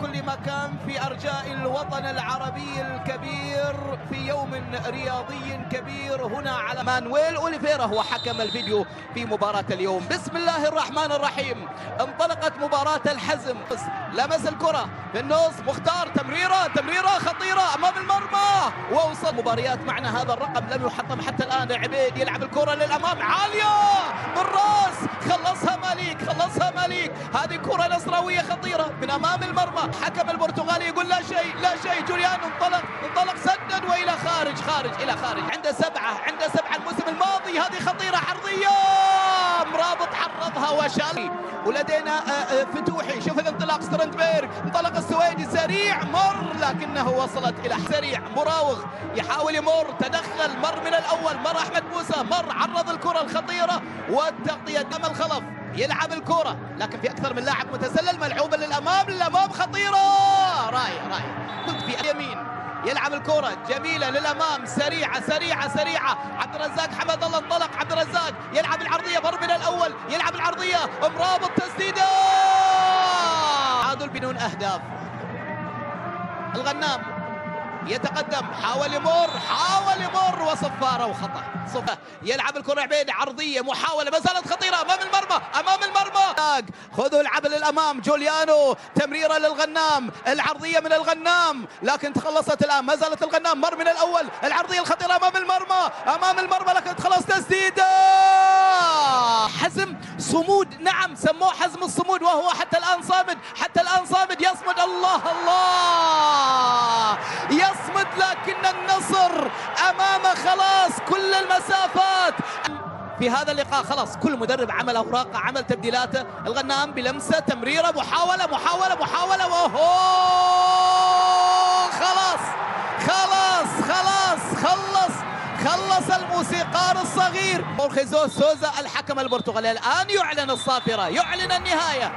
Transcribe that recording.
كل مكان في أرجاء الوطن العربي الكبير في يوم رياضي كبير. هنا على مانويل أوليفيرا هو حكم الفيديو في مباراة اليوم. بسم الله الرحمن الرحيم. انطلقت مباراة الحزم. لمس الكرة في النص. مختار تمريرة تمريرة خطيرة أمام المرمى. ووصل مباريات معنا هذا الرقم. لم يحطم حتى الآن عبيد يلعب الكرة للأمام. عالية بالراس خلصها مالك خلصها مالك هذه كرة نصراوية خطيرة من أمام المرمى. حكم البرتغالي يقول لا شيء لا شيء. جوليان انطلق انطلق سدد وإلى خارج خارج إلى خارج. عنده سبعة عنده سبعة. الموسم الماضي هذه خطيرة. عرضية مرابط حرضها وشال. ولدينا فتوحي. شوف الانطلاق. سترندبيرغ انطلق السويدي. سريع مر لكنه وصلت إلى سريع مراوغ يحاول يمر. تدخل مر من الأول. مر أحمد موسى. مر عرض الكرة الخطيرة والتغطية دم الخلف. يلعب الكرة لكن في أكثر من لاعب متسلل ملعوبه للأمام للامام خطيرة. رايه رايه كنت في اليمين يلعب الكرة جميلة للأمام سريعة سريعة سريعة. عبد الرزاق حمد الله انطلق. عبد الرزاق يلعب العرضية من الأول. يلعب العرضية مرابط تسديدة. تعادل بدون أهداف. الغنام. يتقدم حاول يمر حاول يمر وصفاره وخطأ. صفة. يلعب الكرة عبيد عرضية محاولة ما زالت خطيرة أمام المرمى أمام المرمى. خذوا العب للأمام جوليانو تمريرة للغنام العرضية من الغنام. لكن تخلصت الآن ما زالت الغنام مر من الأول. العرضية الخطيرة أمام المرمى أمام المرمى لكن تخلص تسديدة. حزم صمود نعم سموه حزم الصمود وهو حتى الآن صامد حتى الآن صامد. يصمد الله الله. لكن النصر امامه خلاص كل المسافات. في هذا اللقاء خلاص كل مدرب عمل أوراقه عمل تبديلاته. الغنام بلمسة تمريرة محاولة محاولة محاولة وهو خلاص خلاص خلاص خلص خلص الموسيقار الصغير. خيزوس سوزا الحكم البرتغالي الآن يعلن الصافرة يعلن النهاية.